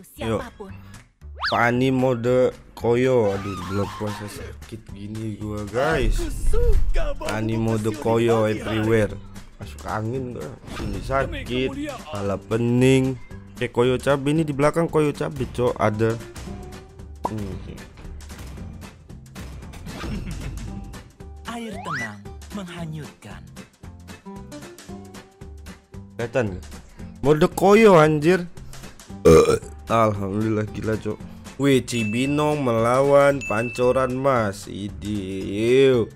siapa pun. Pani mode koyo. Aduh, belum puasa sakit gini gua, guys. Pani mode koyo everywhere. Masuk angin gua. Sini sakit, kepala pening. Kayak koyo cabe ini di belakang koyo cabe, cok. Ada. Hmm. Air tenang menghanyutkan. Kelihatan? Mode koyo anjir. Alhamdulillah gila cok. Wih Cibinong melawan Pancoran Mas. Idiu.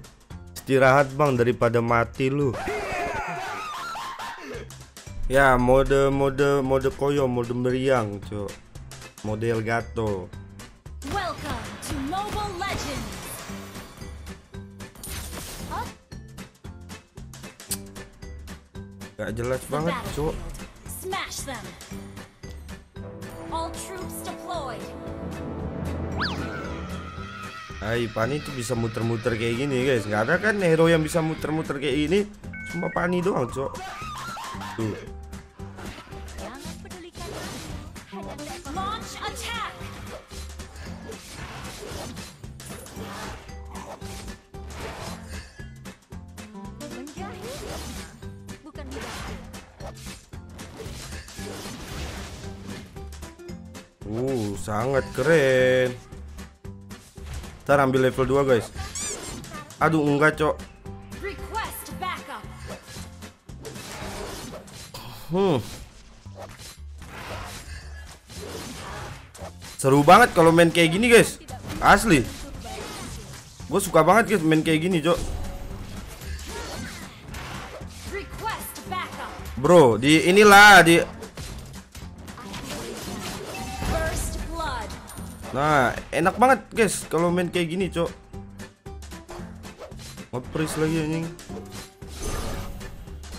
Istirahat bang daripada mati lu. Ya mode mode mode koyo mode meriang cok. Model gato. Welcome to Mobile Legends. Gak jelas banget cok. Smash them. Troops deployed. Hai Pani tuh bisa muter-muter kayak gini guys. Nggak ada kan hero yang bisa muter-muter kayak ini. Cuma Pani doang cok. Tuh. Sangat keren. Ntar ambil level 2 guys. Aduh, enggak, Cok. Hmm. Seru banget kalau main kayak gini, guys. Asli. Gue suka banget guys main kayak gini, Cok. Bro, di inilah di Nah, enak banget guys kalau main kayak gini, Cok. Ngepris lagi anjing.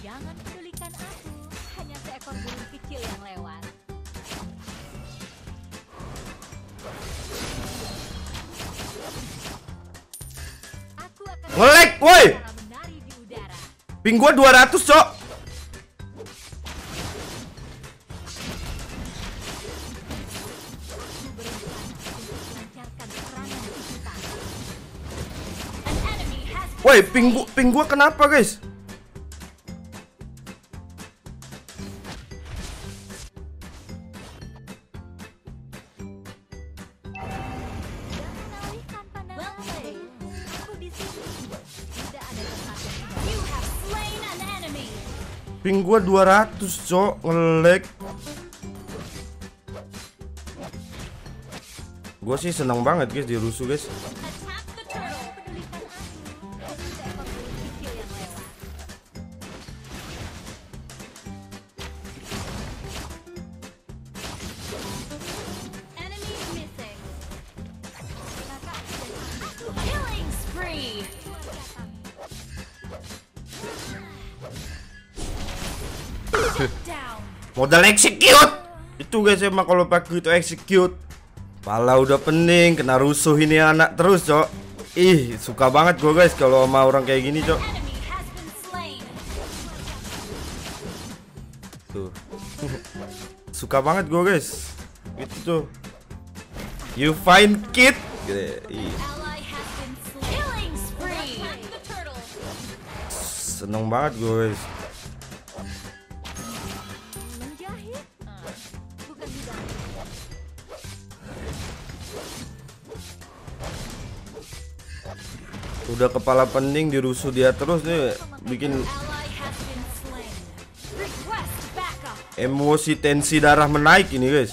Jangan pedulikan aku. Hanya seekor burung kecil yang lewat. Aku akan Ngelek, woi. cara menari di udara. Ping gua 200, Cok. Woi, ping gua, ping gua kenapa, guys? Di. Ping gua 200, Cok. Ngelek. Gua sih senang banget guys dirusuh, guys. Modal execute. Itu guys emang kalau pakai itu execute. Pala udah pening, kena rusuh ini anak terus, Cok. Ih, suka banget gua guys kalau sama orang kayak gini, Cok. Tuh. Suka banget gue guys. Itu tuh. You find kid. Seneng banget gue guys. Udah kepala pening dirusuh dia terus nih bikin emosi tensi darah menaik ini guys.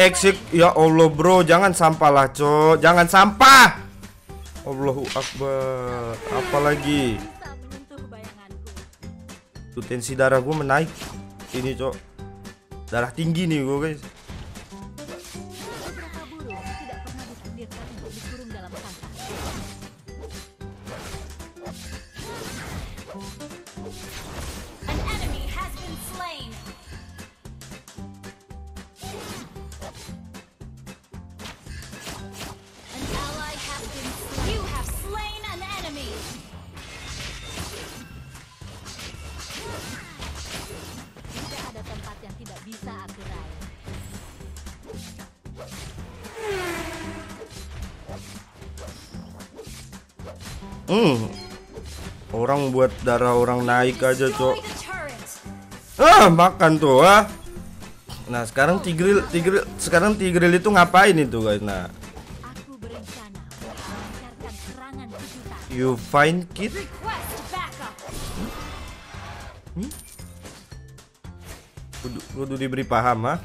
Exit ya Allah bro, jangan sampah lah, Cok. Jangan sampah. Allahu Akbar. Apalagi tuh tensi darah gue menaik. Ini, Cok. Darah tinggi nih gue guys. Hmm. Orang buat darah orang naik aja, Cok. Ah, makan tuh, ah. Nah, sekarang Tigril Tigril sekarang Tigril itu ngapain itu, guys? Nah, you find kid? Request backup. Kudu, kudu diberi paham, ah.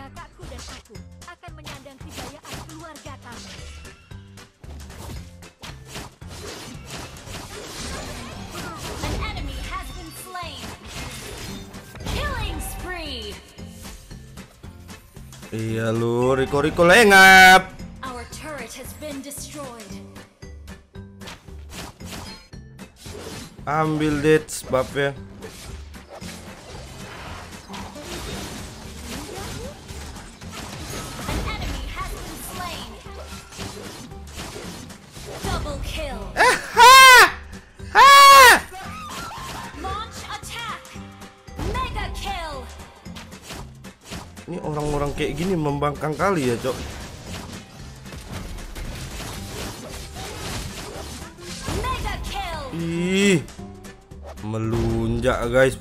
Iya lu, Riko Riko lengap. Our turret has been destroyed. Ambil det sebabnya. An orang-orang kayak gini membangkang kali ya, Cok. Ih. Melunjak, guys.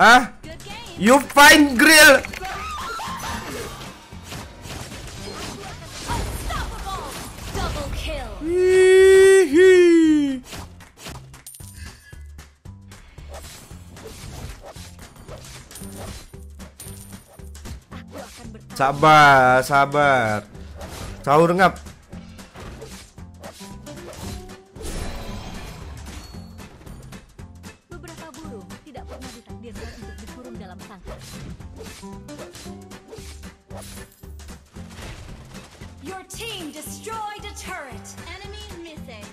Ah, you find grill. Sabar, sabar. Sahur ngap. Beberapa burung tidak pernah ditakdirkan untuk dikurung dalam sangkar. Your team destroyed a turret. Enemy missing.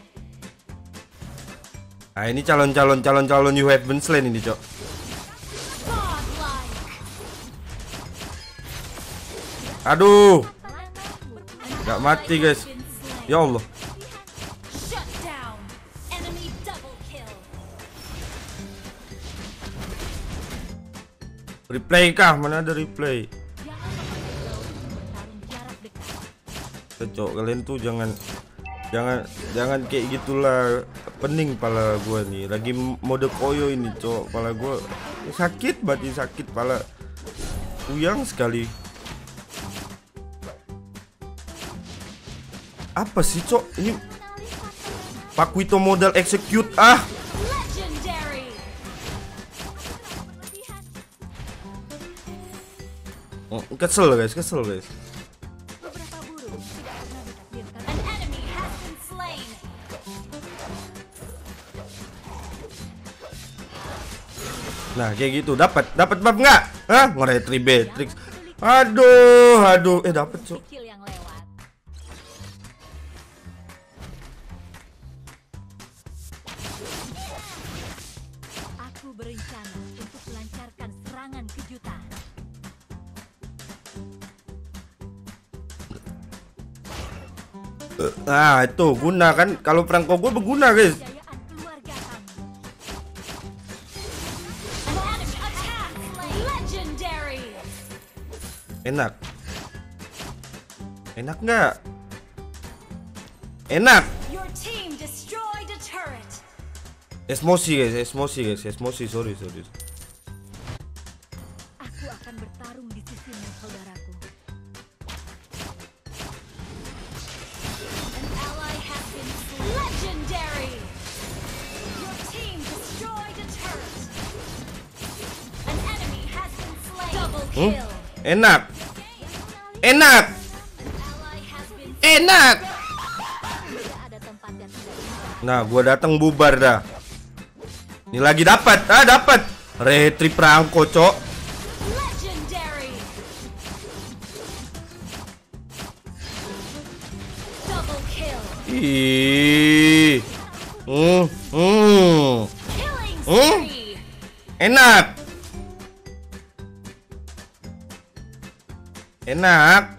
Nah, ini calon-calon calon-calon you have been slain ini, Cok. Aduh. Ally mati, guys. Ya Allah. Replay kah? Mana ada replay? Jangan memakai gaun untuk bertarung jarak dekat. Cok, kalian tuh jangan jangan jangan kayak gitulah. Pening pala gua nih. Lagi mode koyo ini, Cok. Pala gua sakit banget ini, sakit pala. Uyang sekali. Apa sih, Cok? Ini Pak Wito modal execute ah. Oh, Kesel guys, kesel guys. Nah, kayak gitu. Dapat, dapat bab nggak? Hah? Ngoretri Beatrix. Aduh, aduh. Eh, dapat, Cok. Aku berencana untuk melancarkan serangan kejutan. Nah, itu guna kan. Kalau perangko gue berguna, guys. Enak. Enak nggak? Enak. Esmosi guys, esmosi guys, esmosi. Sorry, sorry. Aku akan bertarung di sisimu, saudaraku. An ally has been. Legendary! Your team destroyed a turret. An enemy has been slain. Double Hmm? kill. Enak. Enak. Enak. Nah, gua datang bubar dah. Ini lagi dapat. Ah, dapat. Retri perangko, Cok. Legendary! Double kill. Ih. Hmm, hmm. Hmm? Enak. Enak.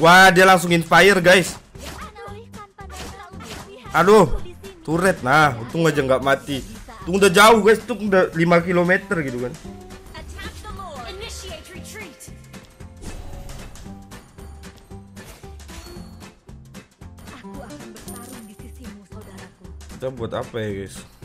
Wah, dia langsung inspire, guys. Aduh, turret. Nah, untung aja nggak mati. Tuh udah jauh, guys. Tuh udah 5 km gitu kan. Kita buat apa ya, guys?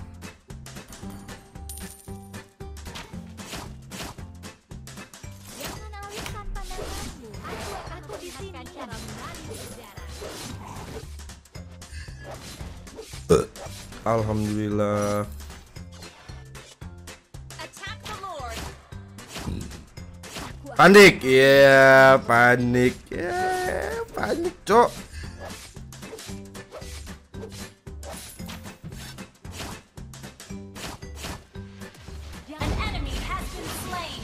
Has been slain.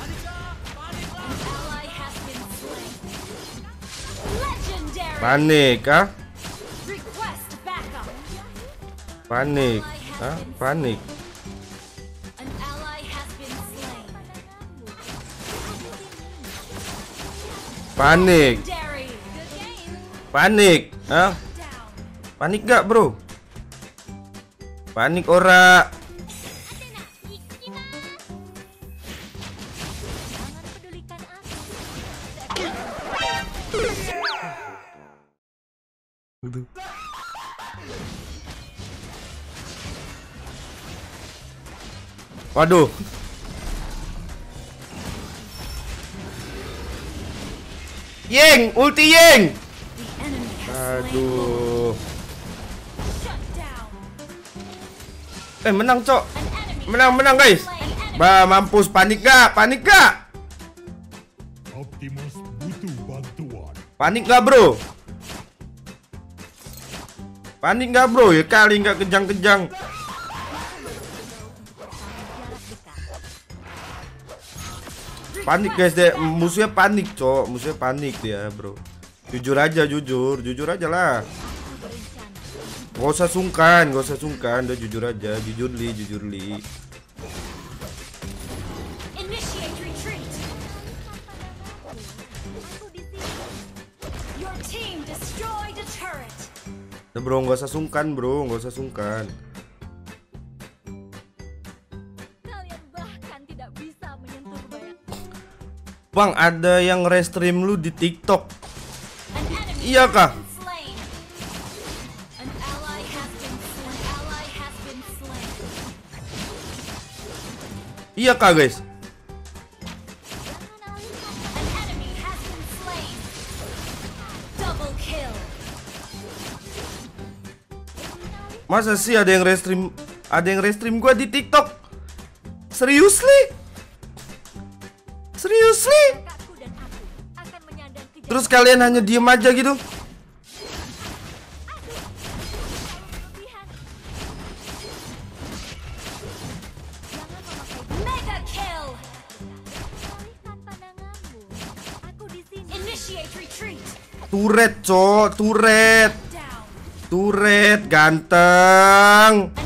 An ally has been slain. Legendary. Panik, ah? Panik. Hah? Panik. Panik. Panik. Hah? Panik gak, Bro? Panik ora. Waduh. Yeng, ulti Yeng. Aduh. Eh, menang, Cok. Menang, menang, guys. Bah, mampus panik gak? Panik gak? Optimus butuh bantuan. Panik gak, Bro? Panik gak, Bro? Ya kali nggak kejang-kejang. Panik guys deh, musuhnya panik cok, musuhnya panik dia bro. Jujur aja, jujur, jujur aja lah. Gak usah sungkan, gak usah sungkan, udah jujur aja, jujur li, jujur li. Udah bro, gak usah sungkan bro, gak usah sungkan. Bang, ada yang restream lu di TikTok. Iya kah? Iya kah guys? Masa sih ada yang restream, ada yang restream gua di TikTok? Seriously? Seriously? Terus kalian hanya diem aja gitu? Turet, cok, turet. Turet, ganteng.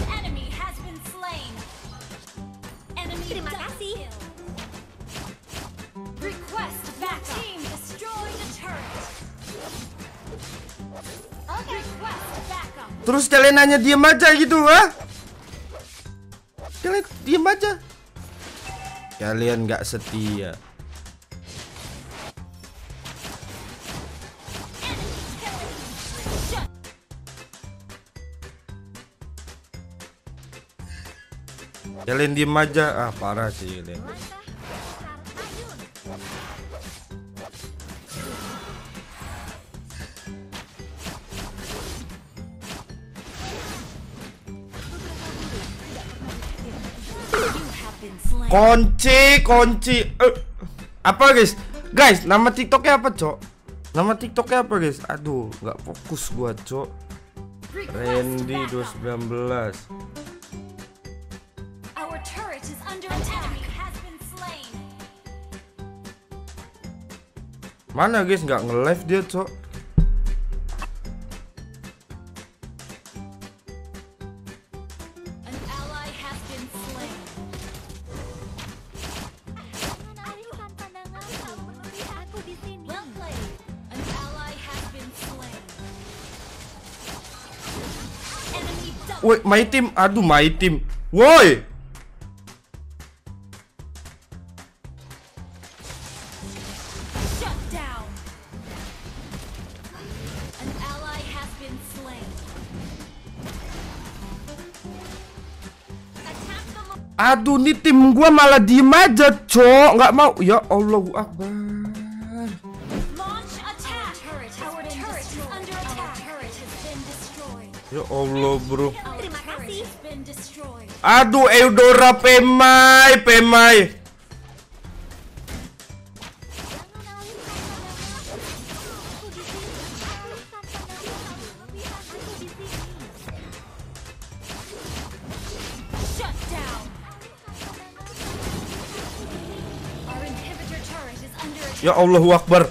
Kalian hanya diem aja gitu, ah? Kalian diem aja. Kalian nggak setia. Kalian diem aja. Ah, parah sih kalian. Kunci, kunci. Eh, apa guys? Guys, nama TikToknya apa, Cok? Nama TikToknya apa, guys? Aduh, nggak fokus gua, Cok. Randy backup. 219. Our turret is under attack. Enemy has been slain. Mana guys nggak nge-live dia, Cok? Woi, my team. Aduh, my team. Woi. Aduh, nih tim gua malah diem aja, cok. Nggak mau. Ya Allahu Akbar. Ya Allah, bro. Aduh, Eudora Pemai, Pemai. Ya Allahu Akbar.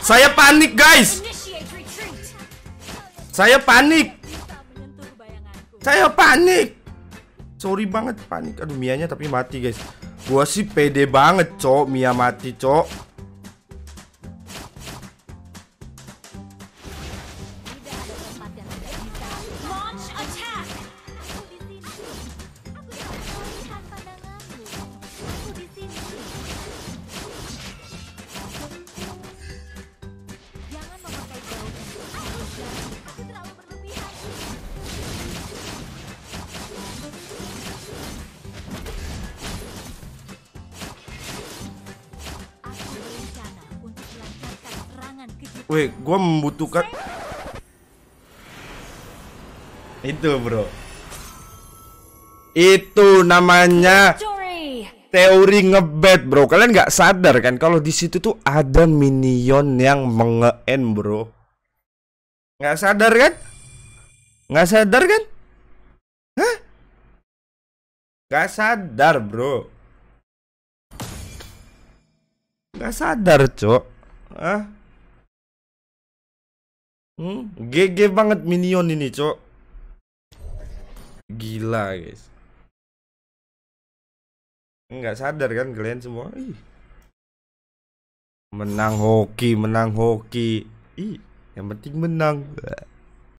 Saya panik, guys. Saya panik. Saya panik. Sorry banget panik. Aduh, Mianya tapi mati, guys. Gua sih pede banget, cok. Mia mati, cok. Weh, gua membutuhkan itu, bro. Itu namanya teori ngebet, bro. Kalian nggak sadar kan kalau di situ tuh ada minion yang menge bro. Nggak sadar kan? Nggak sadar kan? Hah? Nggak sadar, bro. Nggak sadar, cok. Hah? Hmm, GG banget minion ini, cok. Gila, guys. Nggak sadar kan kalian semua? Ih. Menang hoki, menang hoki. Ih, yang penting menang.